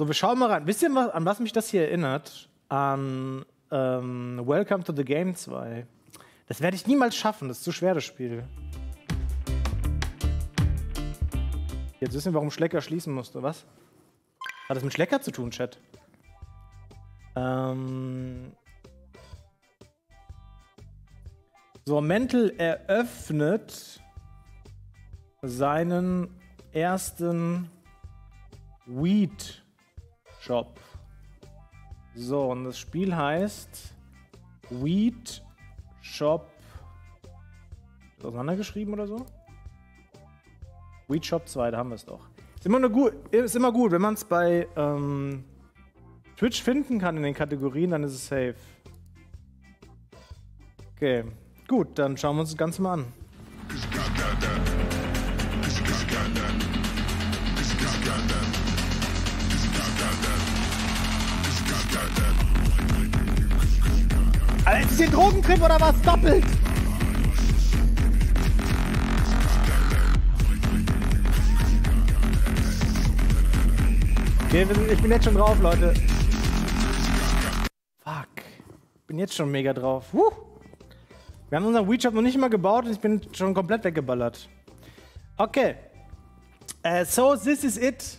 So, wir schauen mal rein. Wisst ihr, an was mich das hier erinnert? An ähm, Welcome to the Game 2. Das werde ich niemals schaffen, das ist zu schwer, das Spiel. Jetzt wissen wir, warum Schlecker schließen musste, was? Hat das mit Schlecker zu tun, Chat? Ähm so, Mental eröffnet seinen ersten Weed Shop. So, und das Spiel heißt Weed Shop. Ist auseinandergeschrieben oder so? Weed Shop 2, da haben wir es doch. Ist immer, nur gut, ist immer gut, wenn man es bei ähm, Twitch finden kann in den Kategorien, dann ist es safe. Okay, gut, dann schauen wir uns das Ganze mal an. Hier ein Drogentrip oder was? Doppelt! Okay, ich bin jetzt schon drauf, Leute. Fuck. Bin jetzt schon mega drauf. Woo. Wir haben unseren Shop noch nicht mal gebaut und ich bin schon komplett weggeballert. Okay. Uh, so, this is it.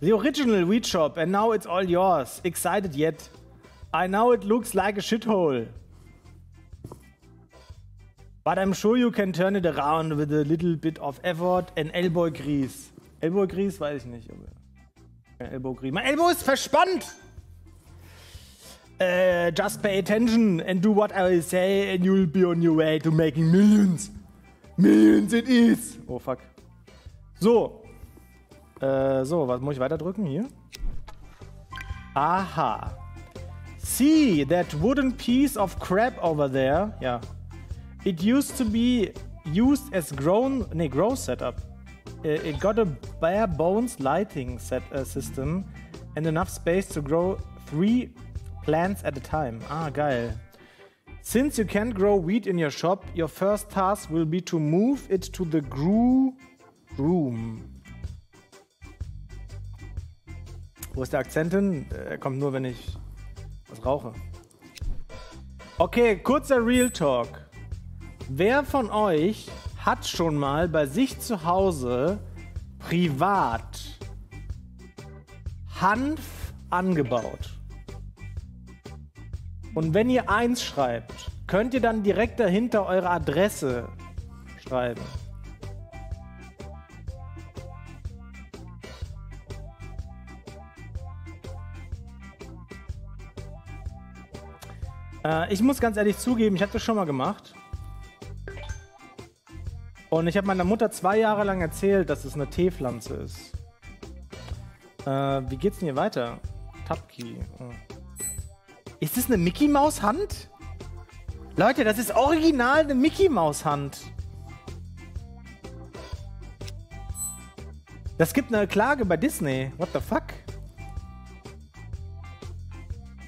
The original Shop and now it's all yours. Excited yet? I know it looks like a shithole. But I'm sure you can turn it around with a little bit of effort and elbow grease. Elbow grease weiß ich nicht. Aber Elbow grease. Mein Elbow ist verspannt! Uh, just pay attention and do what I say and you'll be on your way to making millions. Millions it is. Oh fuck. So. Äh, so, was muss ich weiter drücken? Hier. Aha. See that wooden piece of crap over there? Ja. It used to be used as grown, nee, grow setup. Uh, it got a bare bones lighting set uh, system and enough space to grow three plants at a time. Ah, geil. Since you can't grow wheat in your shop, your first task will be to move it to the grew room. Wo ist der Akzent hin? Er kommt nur, wenn ich was rauche. Okay, kurzer Real Talk. Wer von euch hat schon mal bei sich zu Hause privat Hanf angebaut? Und wenn ihr eins schreibt, könnt ihr dann direkt dahinter eure Adresse schreiben. Äh, ich muss ganz ehrlich zugeben, ich habe das schon mal gemacht. Und ich habe meiner Mutter zwei Jahre lang erzählt, dass es eine Teepflanze ist. Äh, wie geht's denn hier weiter? Tapki. Oh. Ist das eine Mickey Maus Hand? Leute, das ist original eine Mickey Maus Hand. Das gibt eine Klage bei Disney. What the fuck?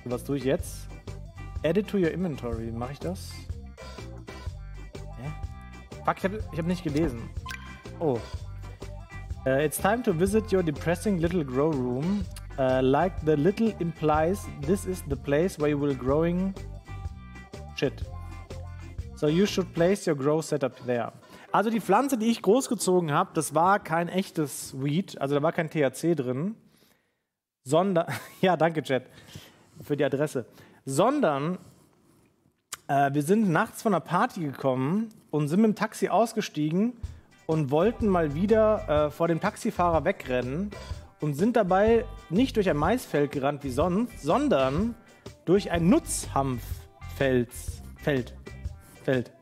Was tue ich jetzt? Add to your inventory. Mache ich das? Fuck, ich habe hab nicht gelesen. Oh. Uh, it's time to visit your depressing little grow room. Uh, like the little implies, this is the place where you will growing shit. So you should place your grow setup there. Also die Pflanze, die ich großgezogen habe, das war kein echtes Weed, also da war kein THC drin, sondern, ja, danke Chat für die Adresse sondern äh, wir sind nachts von einer Party gekommen und sind mit dem Taxi ausgestiegen und wollten mal wieder äh, vor dem Taxifahrer wegrennen und sind dabei nicht durch ein Maisfeld gerannt wie sonst, sondern durch ein Nutzhanffeld. Feld. Feld.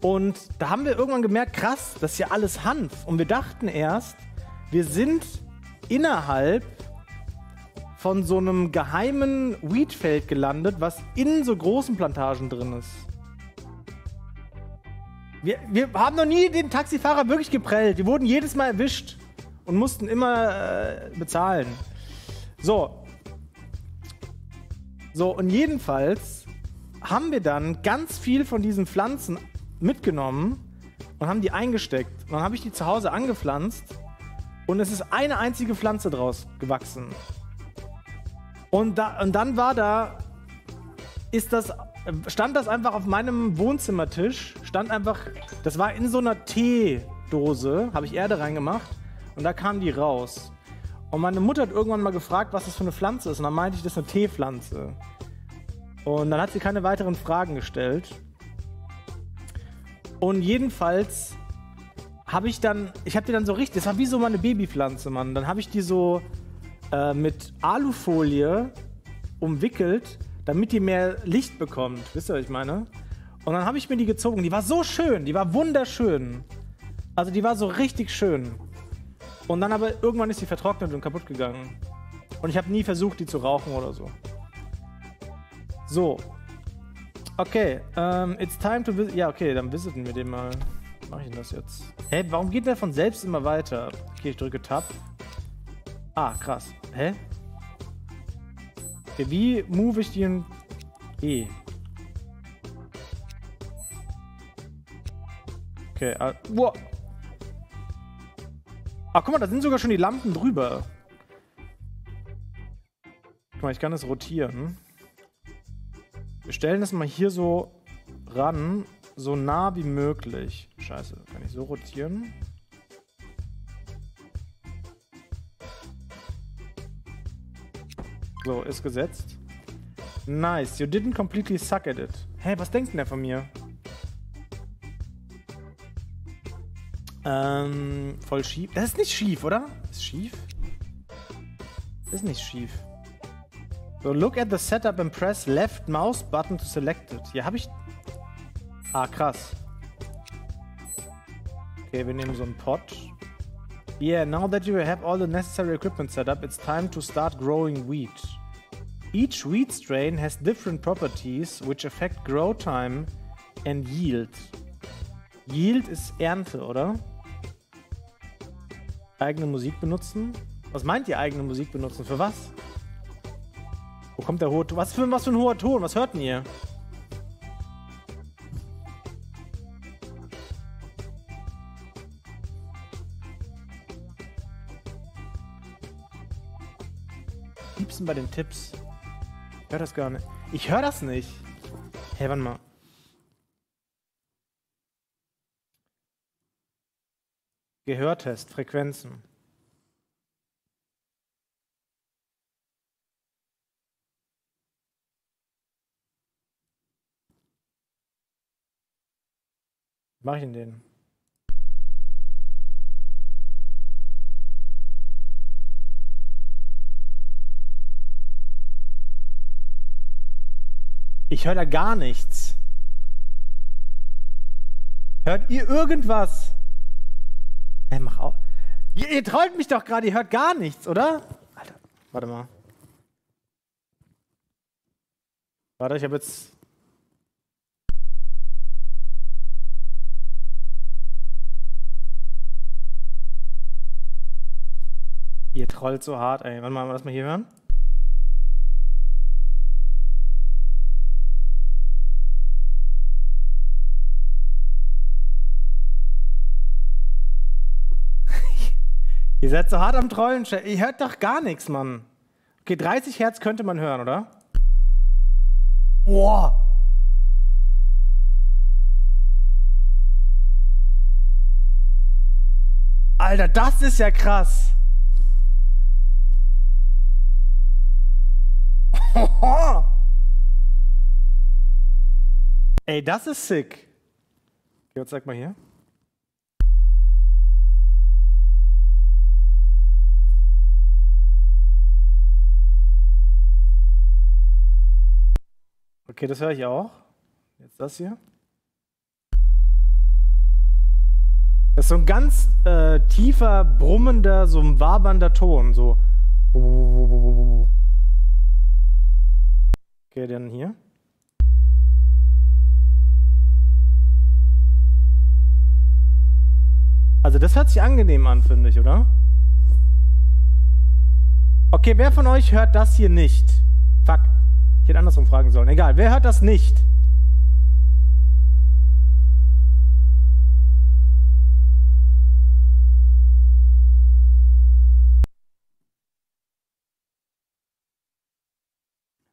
Und da haben wir irgendwann gemerkt, krass, das ist ja alles Hanf. Und wir dachten erst, wir sind innerhalb von so einem geheimen Weedfeld gelandet, was in so großen Plantagen drin ist. Wir, wir haben noch nie den Taxifahrer wirklich geprellt. Wir wurden jedes Mal erwischt und mussten immer äh, bezahlen. So. So, und jedenfalls haben wir dann ganz viel von diesen Pflanzen mitgenommen und haben die eingesteckt. Und dann habe ich die zu Hause angepflanzt und es ist eine einzige Pflanze draus gewachsen. Und, da, und dann war da, ist das, stand das einfach auf meinem Wohnzimmertisch, stand einfach, das war in so einer Teedose, habe ich Erde reingemacht und da kam die raus. Und meine Mutter hat irgendwann mal gefragt, was das für eine Pflanze ist. Und dann meinte ich, das ist eine Teepflanze. Und dann hat sie keine weiteren Fragen gestellt. Und jedenfalls habe ich dann, ich habe die dann so richtig, das war wie so meine Babypflanze, Mann. Dann habe ich die so äh, mit Alufolie umwickelt, damit die mehr Licht bekommt. Wisst ihr, was ich meine? Und dann habe ich mir die gezogen. Die war so schön, die war wunderschön. Also die war so richtig schön. Und dann aber irgendwann ist sie vertrocknet und kaputt gegangen. Und ich habe nie versucht, die zu rauchen oder so. So. Okay, um, it's time to visit. Ja, okay, dann visiten wir den mal. Wie mache ich denn das jetzt? Hä, warum geht der von selbst immer weiter? Okay, ich drücke Tab. Ah, krass. Hä? Okay, wie move ich den E? Okay, ah, wow. Ach, guck mal, da sind sogar schon die Lampen drüber. Guck mal, ich kann das rotieren. Wir stellen das mal hier so ran, so nah wie möglich. Scheiße, kann ich so rotieren? So, ist gesetzt. Nice, you didn't completely suck at it. Hä, hey, was denkt denn der von mir? Ähm, voll schief. Das ist nicht schief, oder? Ist schief? Ist nicht schief. So, look at the setup and press left mouse button to select it. Hier habe ich... Ah, krass. Okay, wir nehmen so einen Pot. Yeah, now that you have all the necessary equipment set up, it's time to start growing wheat. Each wheat strain has different properties which affect grow time and yield. Yield ist Ernte, oder? Eigene Musik benutzen? Was meint ihr eigene Musik benutzen? Für was? Wo kommt der hohe Ton? Was für, was für ein hoher Ton? Was hört denn ihr? Liebsten bei den Tipps. Ich höre das gar nicht. Ich höre das nicht. Hey, warte mal. Gehörtest, Frequenzen. Mach ich in den? Ich höre da gar nichts. Hört ihr irgendwas? Hey, mach auf. Ihr, ihr trollt mich doch gerade, ihr hört gar nichts, oder? Alter, warte mal. Warte, ich habe jetzt Ihr trollt so hart, ey. Warte mal, lass mal hier hören. Ihr seid so hart am Trollen. Ihr hört doch gar nichts, Mann. Okay, 30 Hertz könnte man hören, oder? Boah. Alter, das ist ja krass. Ey, das ist sick. Okay, zeig mal hier. Okay, das höre ich auch. Jetzt das hier. Das ist so ein ganz äh, tiefer, brummender, so ein wabernder Ton. So. Okay, dann hier. Also das hört sich angenehm an, finde ich, oder? Okay, wer von euch hört das hier nicht? Hätte andersrum fragen sollen. Egal, wer hört das nicht?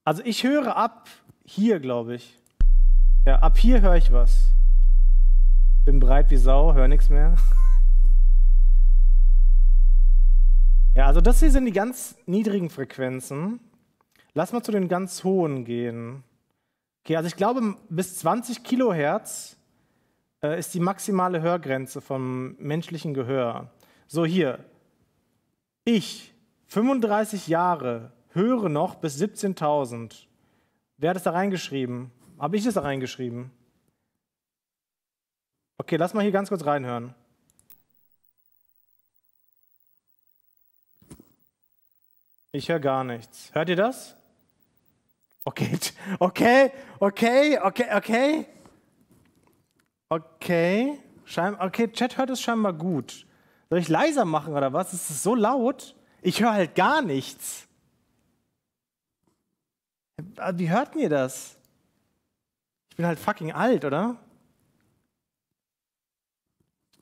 Also ich höre ab hier, glaube ich. Ja, ab hier höre ich was. Bin breit wie Sau, höre nichts mehr. Ja, also das hier sind die ganz niedrigen Frequenzen. Lass mal zu den ganz hohen gehen. Okay, also ich glaube, bis 20 Kilohertz äh, ist die maximale Hörgrenze vom menschlichen Gehör. So hier, ich, 35 Jahre, höre noch bis 17.000. Wer hat es da reingeschrieben? Habe ich es da reingeschrieben? Okay, lass mal hier ganz kurz reinhören. Ich höre gar nichts. Hört ihr das? Okay, okay, okay, okay, okay. Okay. Schein, okay, Chat hört es scheinbar gut. Soll ich leiser machen oder was? Ist es so laut? Ich höre halt gar nichts. Wie hört ihr das? Ich bin halt fucking alt, oder?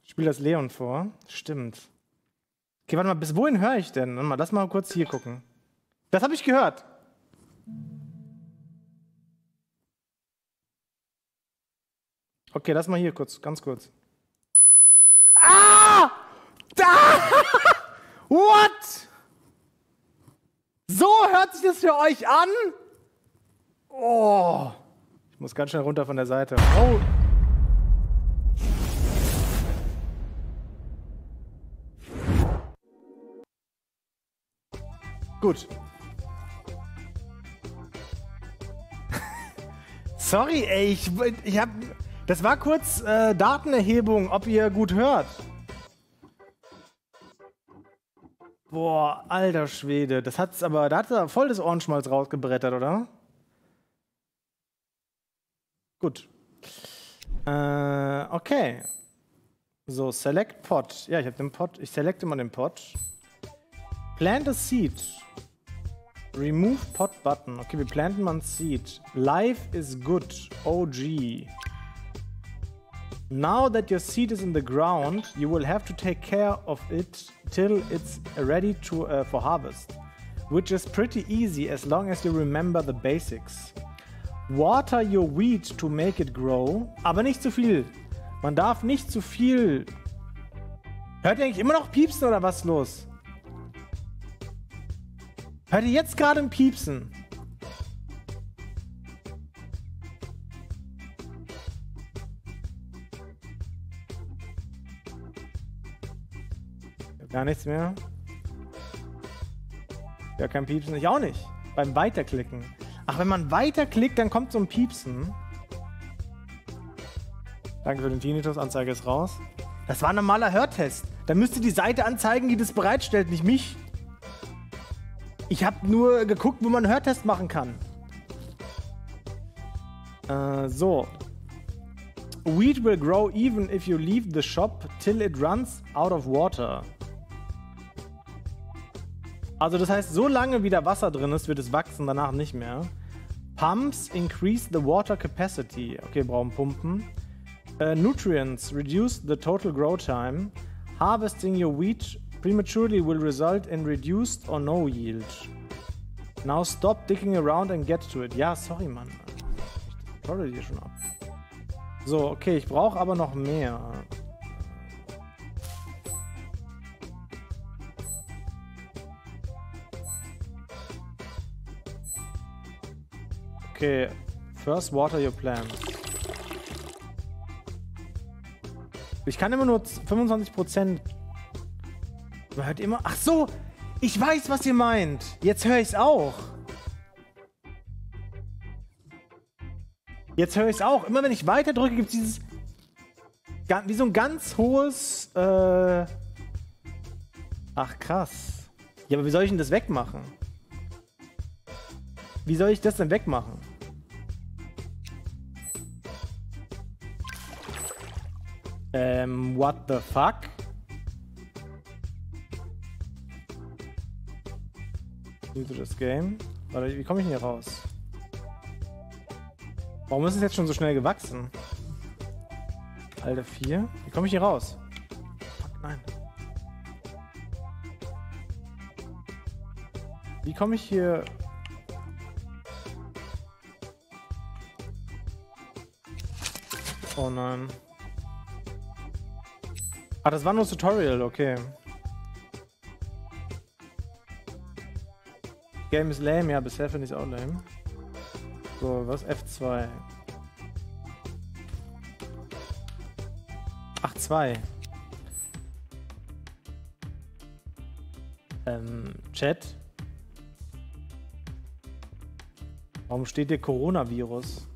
Ich spiele das Leon vor. Stimmt. Okay, warte mal, bis wohin höre ich denn? Warte mal, lass mal kurz hier gucken. Das habe ich gehört. Okay, lass mal hier kurz, ganz kurz. Ah! Da! What? So hört sich das für euch an? Oh. Ich muss ganz schnell runter von der Seite. Oh. Gut. Sorry, ey, ich, ich hab. Das war kurz äh, Datenerhebung, ob ihr gut hört. Boah, alter Schwede. Das hat's aber, da hat er voll das Ohrenschmalz rausgebrettert, oder? Gut. Äh, okay. So, Select Pot. Ja, ich habe den Pot. Ich selecte mal den Pot. Plant a seed. Remove Pot Button. Okay, wir planten mal ein Seed. Life is good. OG. Now that your seed is in the ground, you will have to take care of it till it's ready to, uh, for harvest, which is pretty easy as long as you remember the basics. Water your wheat to make it grow, aber nicht zu viel. Man darf nicht zu viel. Hört ihr eigentlich immer noch Piepsen oder was los? Hört ihr jetzt gerade ein Piepsen? Gar nichts mehr. Ja, kein Piepsen. Ich auch nicht. Beim Weiterklicken. Ach, wenn man weiterklickt, dann kommt so ein Piepsen. Danke für den Tinnitus, Anzeige ist raus. Das war ein normaler Hörtest. Da müsste die Seite anzeigen, die das bereitstellt, nicht mich. Ich habe nur geguckt, wo man einen Hörtest machen kann. Äh, so. Wheat will grow even if you leave the shop till it runs out of water. Also das heißt, so lange wie da Wasser drin ist, wird es wachsen, danach nicht mehr. Pumps increase the water capacity. Okay, brauchen Pumpen. Uh, nutrients reduce the total grow time. Harvesting your wheat prematurely will result in reduced or no yield. Now stop digging around and get to it. Ja, sorry, Mann. Ich hier schon ab. So, okay, ich brauche aber noch mehr. Okay, first water your plants. Ich kann immer nur 25%. Man hört immer. Ach so! Ich weiß, was ihr meint. Jetzt höre ich es auch. Jetzt höre ich es auch. Immer wenn ich weiter drücke, gibt es dieses. Wie so ein ganz hohes. Äh Ach krass. Ja, aber wie soll ich denn das wegmachen? Wie soll ich das denn wegmachen? Ähm, what the fuck? Due to this game. Warte, wie komme ich denn hier raus? Warum ist es jetzt schon so schnell gewachsen? Alter 4. Wie komme ich hier raus? Fuck, nein. Wie komme ich hier... Oh nein. Ah, das war nur Tutorial, okay. Game ist lame, ja, bisher finde ich es auch lame. So, was? F2. Ach, 2. Ähm, Chat. Warum steht hier Coronavirus?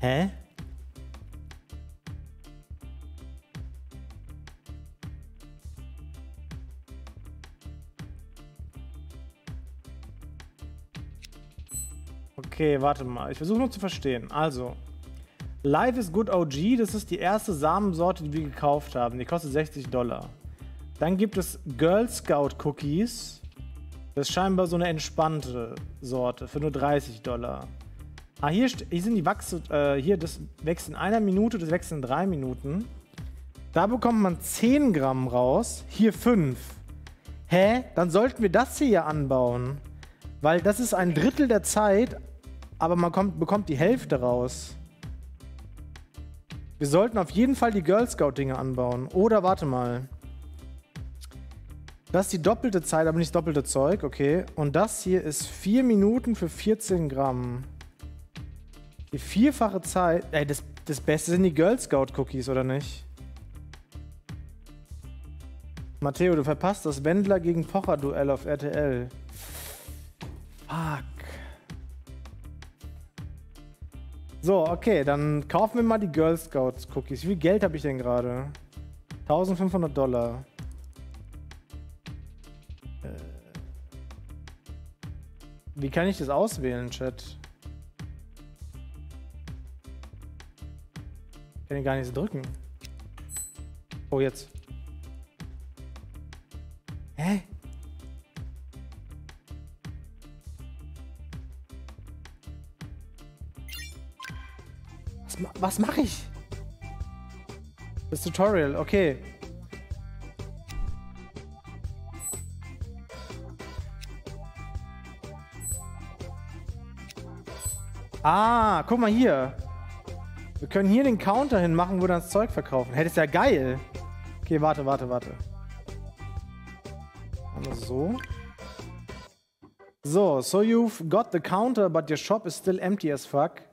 Hä? Okay, warte mal. Ich versuche nur zu verstehen. Also, Life is Good OG, das ist die erste Samensorte, die wir gekauft haben. Die kostet 60 Dollar. Dann gibt es Girl Scout Cookies. Das ist scheinbar so eine entspannte Sorte für nur 30 Dollar. Ah, hier, hier sind die Wachse, äh, hier, das wächst in einer Minute, das wächst in drei Minuten. Da bekommt man 10 Gramm raus, hier 5. Hä? Dann sollten wir das hier anbauen. Weil das ist ein Drittel der Zeit, aber man kommt, bekommt die Hälfte raus. Wir sollten auf jeden Fall die Girl Scout-Dinge anbauen. Oder warte mal. Das ist die doppelte Zeit, aber nicht das doppelte Zeug, okay. Und das hier ist 4 Minuten für 14 Gramm. Die vierfache Zeit. Ey, das, das Beste sind die Girl Scout Cookies, oder nicht? Matteo, du verpasst das Wendler gegen Pocher-Duell auf RTL. Fuck. So, okay, dann kaufen wir mal die Girl Scouts Cookies. Wie viel Geld habe ich denn gerade? 1500 Dollar. Wie kann ich das auswählen, Chat? Ich kann ihn gar nicht so drücken. Oh, jetzt. Was, ma was mache ich? Das Tutorial, okay. Ah, guck mal hier. Wir können hier den Counter hinmachen, wo wir das Zeug verkaufen. Hey, das ist ja geil. Okay, warte, warte, warte. So. So, so you've got the counter, but your shop is still empty as fuck.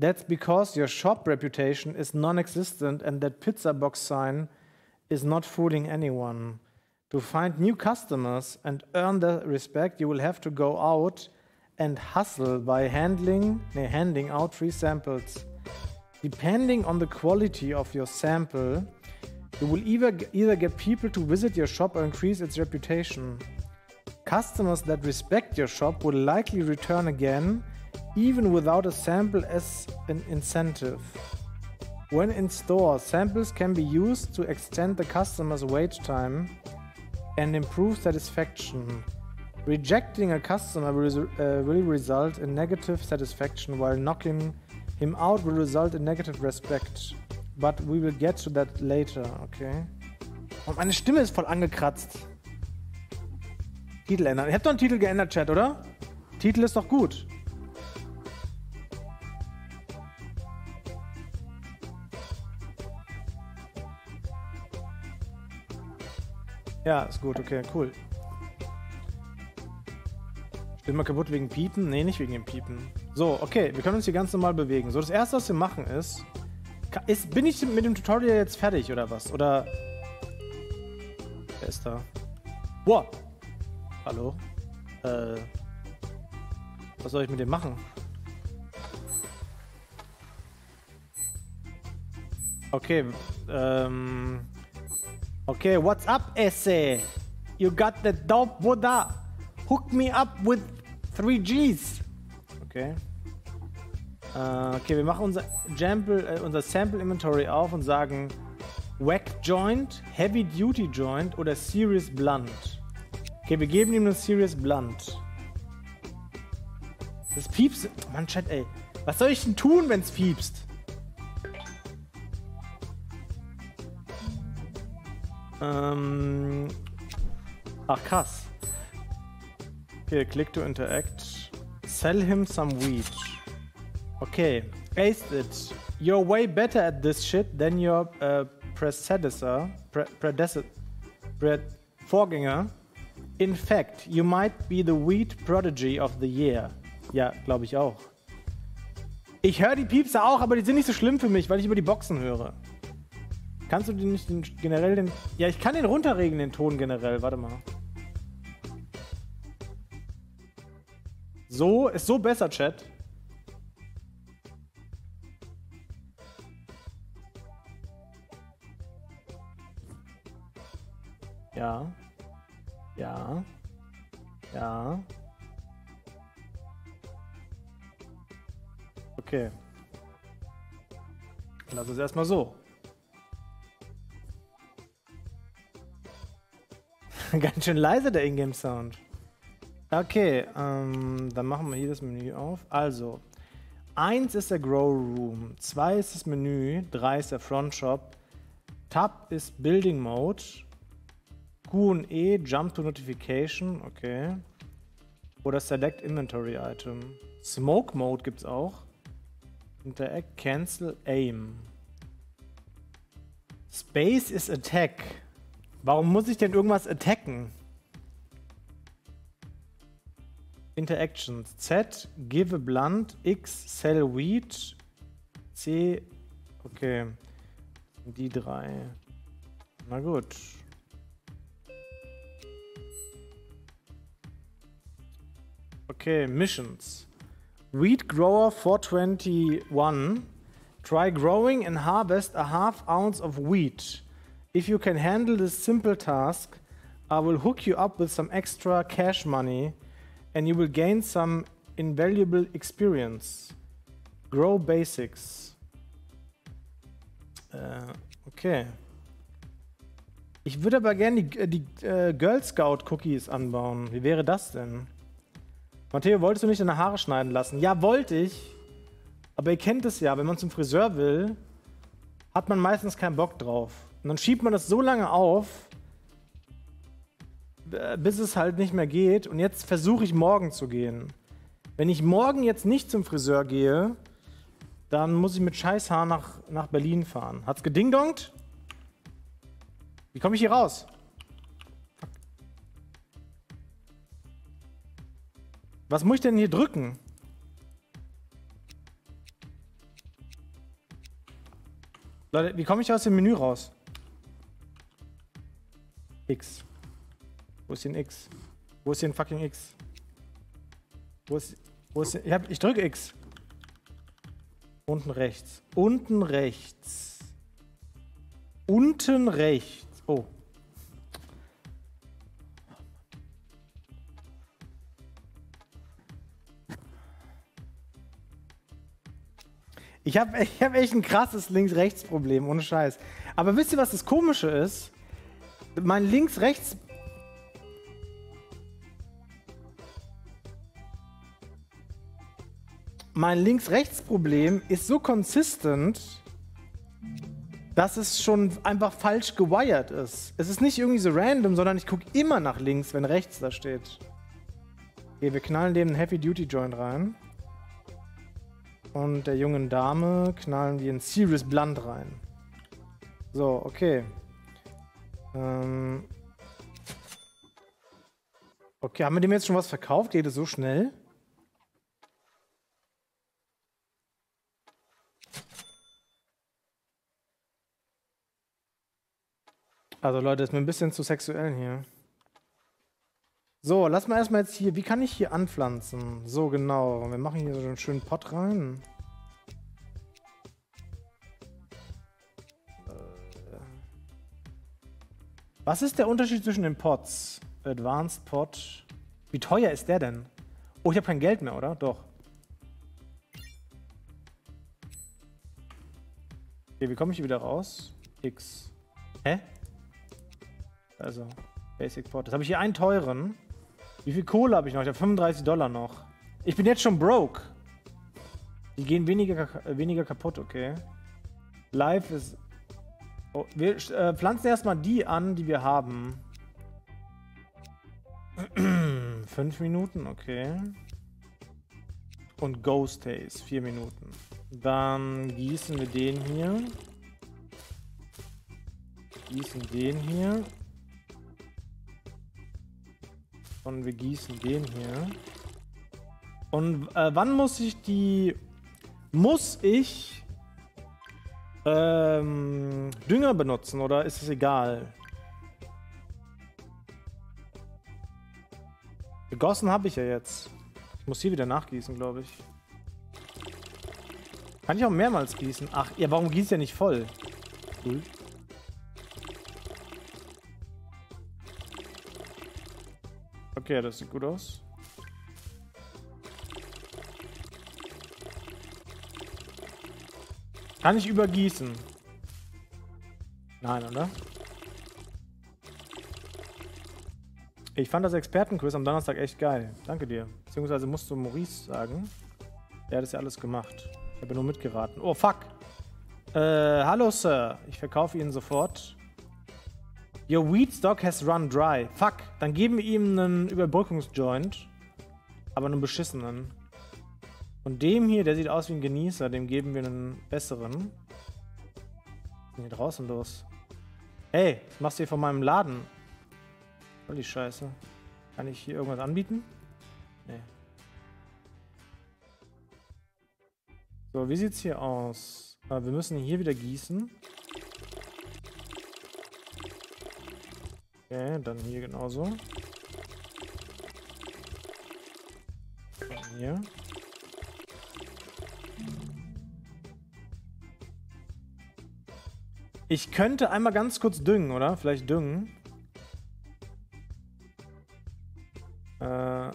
That's because your shop reputation is non-existent and that pizza box sign is not fooling anyone. To find new customers and earn their respect, you will have to go out and hustle by handling, handing out free samples. Depending on the quality of your sample, you will either, either get people to visit your shop or increase its reputation. Customers that respect your shop will likely return again, even without a sample as an incentive. When in store, samples can be used to extend the customer's wait time and improve satisfaction. Rejecting a customer will, uh, will result in negative satisfaction, while knocking him out will result in negative respect. But we will get to that later, okay? Und meine Stimme ist voll angekratzt. Titel ändern. Ihr habt doch einen Titel geändert, Chat, oder? Titel ist doch gut. Ja, ist gut, okay, cool. Stimme kaputt wegen Piepen? Nee, nicht wegen dem Piepen. So, okay, wir können uns hier ganz normal bewegen. So, das erste, was wir machen ist... ist bin ich mit dem Tutorial jetzt fertig, oder was? Oder... Wer ist da? Boah! Hallo? Äh... Was soll ich mit dem machen? Okay, ähm... Okay, what's up, Esse? You got the dope Buddha? Hook me up with 3Gs. Okay. Äh, okay, wir machen unser, Jample, äh, unser Sample Inventory auf und sagen Wack Joint, Heavy Duty Joint oder Serious Blunt. Okay, wir geben ihm eine Serious Blunt. Das piepst. Mann, Chat, ey. Was soll ich denn tun, wenn es piepst? Ähm. Ach, krass. Okay, click to interact. Sell him some weed. Okay, paste it. You're way better at this shit than your uh, predecessor, pre predecessor, pred Vorgänger. In fact, you might be the weed prodigy of the year. Ja, glaube ich auch. Ich höre die Piepser auch, aber die sind nicht so schlimm für mich, weil ich über die Boxen höre. Kannst du den nicht den, generell den. Ja, ich kann den runterregeln, den Ton generell. Warte mal. So, ist so besser, Chat. Ja. Ja. Ja. Okay. Lass es erstmal so. Ganz schön leise der Ingame-Sound. Okay, ähm, dann machen wir hier das Menü auf. Also, 1 ist der Grow Room, 2 ist das Menü, 3 ist der Front Shop, Tab ist Building Mode, Q und E Jump to Notification, okay. Oder Select Inventory Item. Smoke Mode gibt es auch. Interact, Cancel, Aim. Space ist Attack. Warum muss ich denn irgendwas attacken? Interactions. Z, give a blunt. X, sell wheat. C, okay. Die drei. Na gut. Okay, Missions. Wheat Grower 421. Try growing and harvest a half ounce of wheat. If you can handle this simple task, I will hook you up with some extra cash money and you will gain some invaluable experience. Grow Basics. Äh, okay. Ich würde aber gerne die, die äh, Girl Scout Cookies anbauen. Wie wäre das denn? Matteo, wolltest du nicht deine Haare schneiden lassen? Ja, wollte ich. Aber ihr kennt es ja, wenn man zum Friseur will, hat man meistens keinen Bock drauf. Und dann schiebt man das so lange auf, äh, bis es halt nicht mehr geht. Und jetzt versuche ich morgen zu gehen. Wenn ich morgen jetzt nicht zum Friseur gehe, dann muss ich mit Scheißhaar nach, nach Berlin fahren. Hat's gedingdongt? Wie komme ich hier raus? Was muss ich denn hier drücken? Leute, wie komme ich aus dem Menü raus? X. Wo ist denn X? Wo ist denn fucking X? Wo ist, wo ist ich, ich drücke X. Unten rechts. Unten rechts. Unten rechts. Oh. Ich habe ich hab echt ein krasses Links-Rechts-Problem, ohne Scheiß. Aber wisst ihr, was das Komische ist? Mein Links-Rechts mein Links-Rechts-Problem ist so konsistent, dass es schon einfach falsch gewired ist. Es ist nicht irgendwie so random, sondern ich gucke immer nach links, wenn rechts da steht. Okay, wir knallen dem einen Heavy-Duty-Joint rein. Und der jungen Dame knallen wir einen Serious Blunt rein. So, okay. Ähm okay, haben wir dem jetzt schon was verkauft? Geht es so schnell? Also Leute, ist mir ein bisschen zu sexuell hier. So, lass mal erstmal jetzt hier, wie kann ich hier anpflanzen? So, genau. Wir machen hier so einen schönen Pot rein. Was ist der Unterschied zwischen den Pots? Advanced Pot. Wie teuer ist der denn? Oh, ich habe kein Geld mehr, oder? Doch. Okay, wie komme ich hier wieder raus? X. Hä? Also, Basic Pot. Das habe ich hier einen teuren. Wie viel Kohle habe ich noch? Ich habe 35 Dollar noch. Ich bin jetzt schon broke. Die gehen weniger, äh, weniger kaputt, okay. Live ist... Oh, wir äh, pflanzen erstmal die an, die wir haben. Fünf Minuten, okay. Und Ghost Haze, vier Minuten. Dann gießen wir den hier. Gießen den hier. Und wir gießen den hier. Und äh, wann muss ich die... Muss ich ähm, Dünger benutzen oder ist es egal? Gegossen habe ich ja jetzt. Ich muss hier wieder nachgießen, glaube ich. Kann ich auch mehrmals gießen? Ach, ja, warum gießt ja nicht voll? Cool. Okay, das sieht gut aus. Kann ich übergießen? Nein, oder? Ich fand das Expertenquiz am Donnerstag echt geil. Danke dir. Beziehungsweise musst du Maurice sagen. Der hat das ja alles gemacht. Ich habe nur mitgeraten. Oh, fuck. Äh, hallo, Sir. Ich verkaufe Ihnen sofort. Your weed stock has run dry. Fuck. Dann geben wir ihm einen Überbrückungsjoint. Aber einen beschissenen. Und dem hier, der sieht aus wie ein Genießer, dem geben wir einen besseren. Was ist denn hier draußen los? Hey, was machst du hier von meinem Laden? Voll die Scheiße. Kann ich hier irgendwas anbieten? Nee. So, wie sieht's hier aus? Äh, wir müssen hier wieder gießen. Okay, dann hier genauso. Dann hier. Ich könnte einmal ganz kurz düngen, oder? Vielleicht düngen. Äh,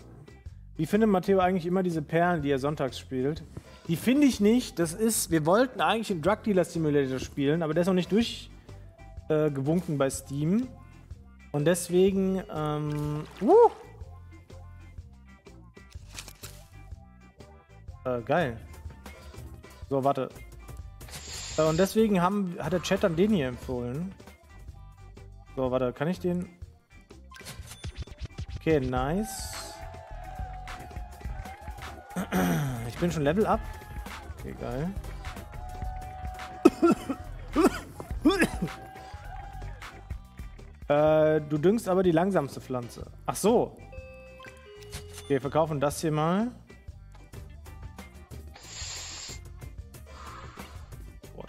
wie findet Matteo eigentlich immer diese Perlen, die er sonntags spielt? Die finde ich nicht. Das ist, wir wollten eigentlich einen Drug Dealer Simulator spielen, aber der ist noch nicht durchgewunken äh, bei Steam. Und deswegen, ähm, uh, äh, geil. So, warte. Äh, und deswegen haben, hat der Chat dann den hier empfohlen. So, warte, kann ich den... Okay, nice. Ich bin schon Level up. Okay, geil. äh, du düngst aber die langsamste Pflanze. Ach so. Okay, wir verkaufen das hier mal.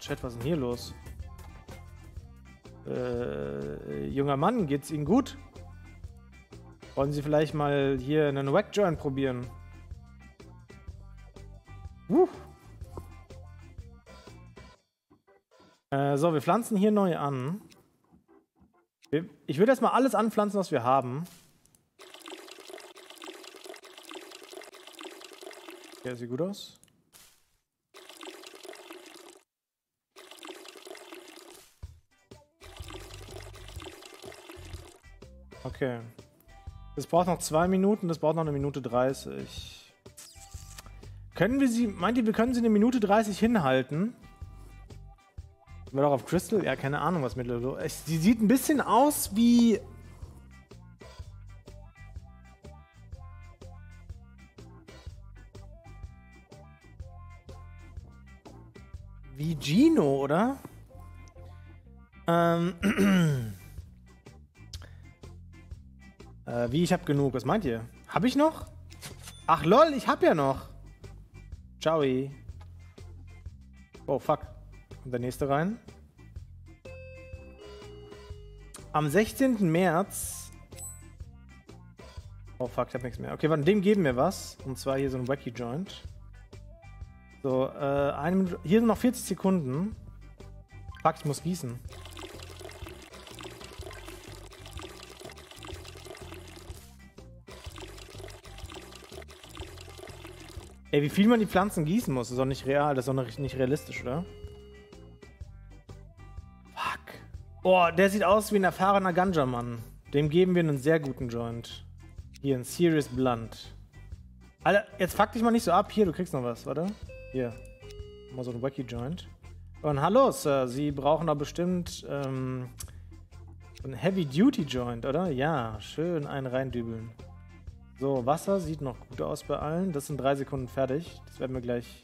Chat, was ist denn hier los? Äh, junger Mann, geht's Ihnen gut? Wollen Sie vielleicht mal hier einen Wack Joint probieren? Uh. Äh, so, wir pflanzen hier neu an. Ich würde erstmal alles anpflanzen, was wir haben. Okay, sieht gut aus. Okay. Das braucht noch zwei Minuten, das braucht noch eine Minute 30. Können wir sie, meint ihr, wir können sie eine Minute 30 hinhalten? Sind wir doch auf Crystal? Ja, keine Ahnung, was mit Lolo. Sie sieht ein bisschen aus wie... Wie Gino, oder? Ähm... Äh, wie, ich hab genug. Was meint ihr? Hab ich noch? Ach lol, ich hab ja noch. Ciao. Oh, fuck. Kommt der nächste rein. Am 16. März... Oh fuck, ich hab nichts mehr. Okay, warte, dem geben wir was. Und zwar hier so ein Wacky Joint. So, äh, eine Hier sind noch 40 Sekunden. Fuck, ich muss gießen. Ey, wie viel man die Pflanzen gießen muss, ist doch nicht real. Das ist doch nicht realistisch, oder? Fuck. Oh, der sieht aus wie ein erfahrener Ganja-Mann. Dem geben wir einen sehr guten Joint. Hier, ein Serious Blunt. Alter, jetzt fuck dich mal nicht so ab. Hier, du kriegst noch was, warte. Hier. Mal so ein Wacky Joint. Und hallo, Sir. Sie brauchen doch bestimmt ähm, ein Heavy Duty Joint, oder? Ja, schön einen reindübeln. So, Wasser sieht noch gut aus bei allen. Das sind drei Sekunden fertig. Das werden wir gleich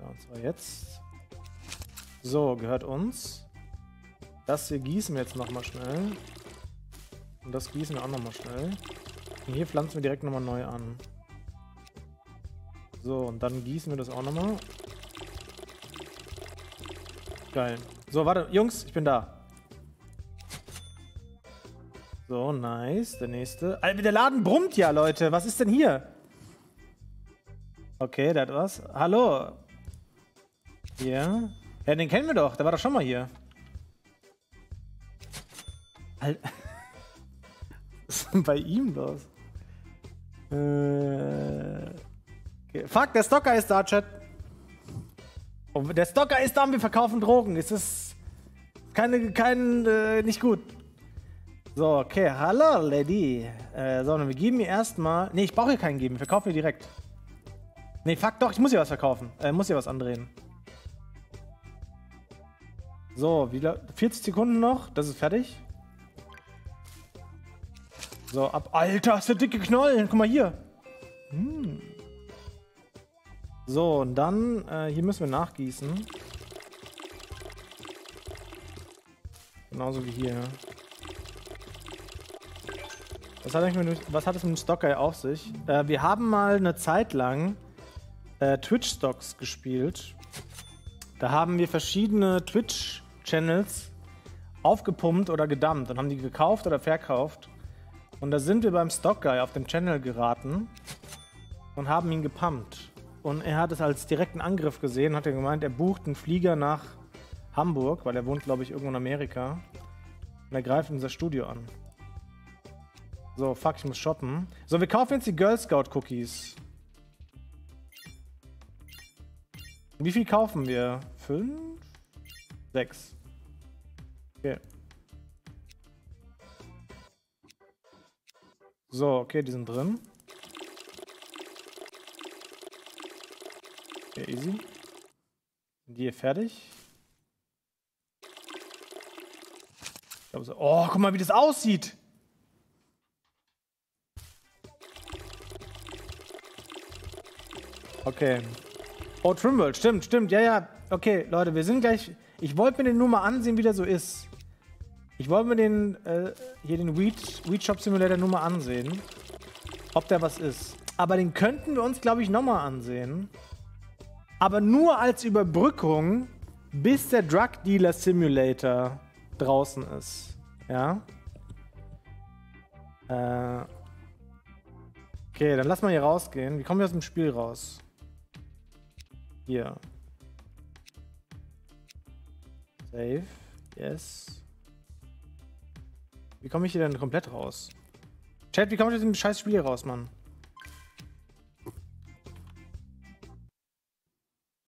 Ja, und zwar jetzt. So, gehört uns. Das hier gießen wir jetzt nochmal schnell. Und das gießen wir auch nochmal schnell. Und hier pflanzen wir direkt nochmal neu an. So, und dann gießen wir das auch nochmal. Geil. So, warte, Jungs, ich bin da. So, nice. Der nächste. Alter, der Laden brummt ja, Leute. Was ist denn hier? Okay, der hat was. Hallo. Hier. Ja, den kennen wir doch. Der war doch schon mal hier. Alter. Was ist denn bei ihm los? Äh. Okay. Fuck, der Stocker ist da, Chat. Oh, der Stocker ist da und wir verkaufen Drogen. Es ist keine, kein, äh, nicht gut. So, okay. Hallo, Lady. Äh, so, wir geben mir erstmal. Ne, ich brauche hier keinen geben. Wir verkaufen hier direkt. Ne, fuck doch, ich muss hier was verkaufen. Äh, muss hier was andrehen. So, wieder 40 Sekunden noch. Das ist fertig. So, ab. Alter, hast du dicke Knollen. Guck mal hier. Hm. So, und dann, äh, hier müssen wir nachgießen. Genauso wie hier. Was hat, mit, was hat es mit dem Stockguy auf sich? Äh, wir haben mal eine Zeit lang äh, Twitch-Stocks gespielt. Da haben wir verschiedene Twitch-Channels aufgepumpt oder gedumpt und haben die gekauft oder verkauft. Und da sind wir beim Stockguy auf dem Channel geraten und haben ihn gepumpt. Und er hat es als direkten Angriff gesehen, hat er gemeint, er bucht einen Flieger nach Hamburg, weil er wohnt, glaube ich, irgendwo in Amerika. Und er greift unser Studio an. So, fuck, ich muss shoppen. So, wir kaufen jetzt die Girl Scout Cookies. Wie viel kaufen wir? Fünf? Sechs. Okay. So, okay, die sind drin. Okay, easy. Sind die hier fertig? So. Oh, guck mal, wie das aussieht. Okay. Oh, Trimworld, stimmt, stimmt. Ja, ja. Okay, Leute, wir sind gleich... Ich wollte mir den nur mal ansehen, wie der so ist. Ich wollte mir den, äh, hier den Weed, Weed Shop Simulator nur mal ansehen. Ob der was ist. Aber den könnten wir uns, glaube ich, nochmal ansehen aber nur als Überbrückung, bis der Drug Dealer Simulator draußen ist. Ja. Äh. Okay, dann lass mal hier rausgehen. Wie kommen wir aus dem Spiel raus? Hier. Save. Yes. Wie komme ich hier denn komplett raus? Chat, wie komme ich aus dem scheiß Spiel raus, Mann?